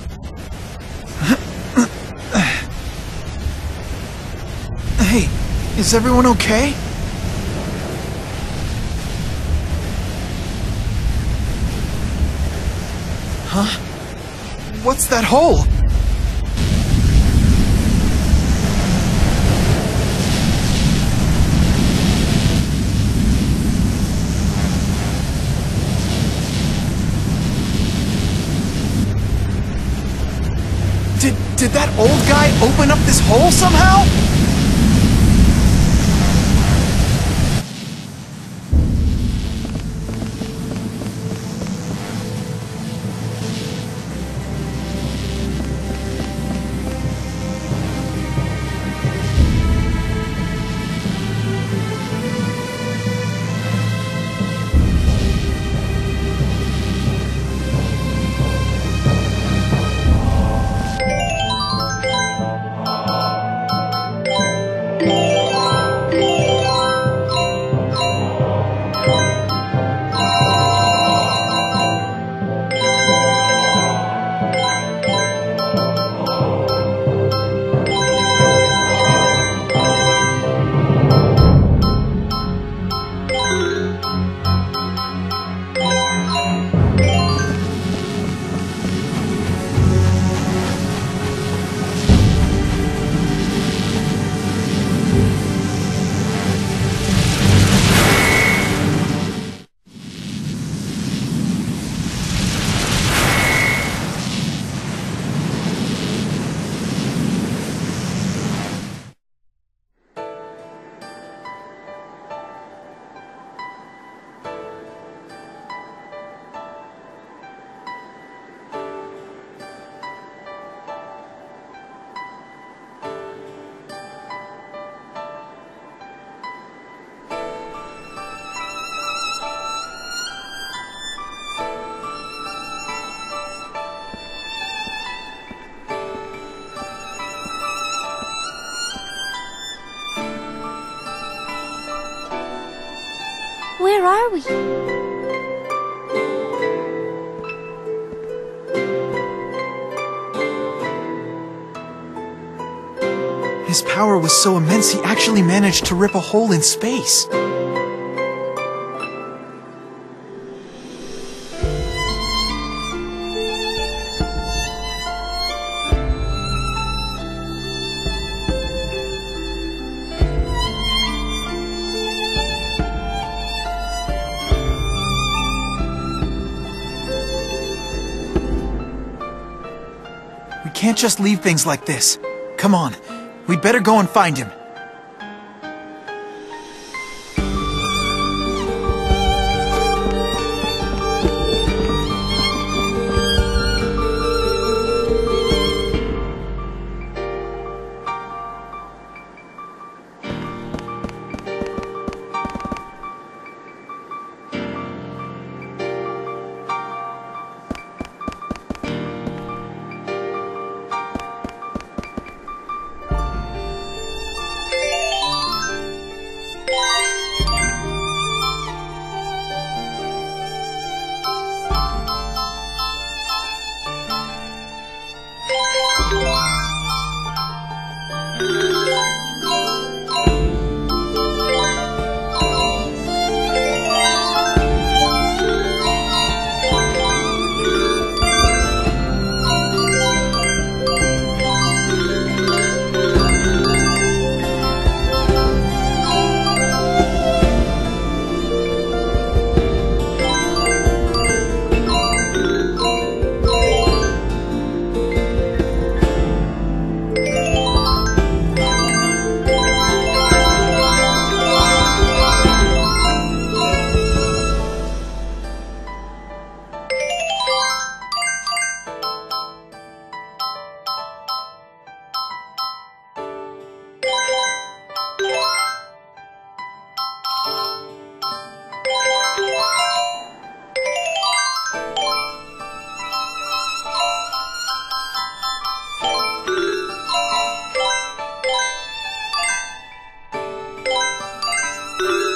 Hey, is everyone okay? Huh? What's that hole? Did, did that old guy open up this hole somehow? Where are we? His power was so immense he actually managed to rip a hole in space. We can't just leave things like this. Come on, we'd better go and find him. Thank you.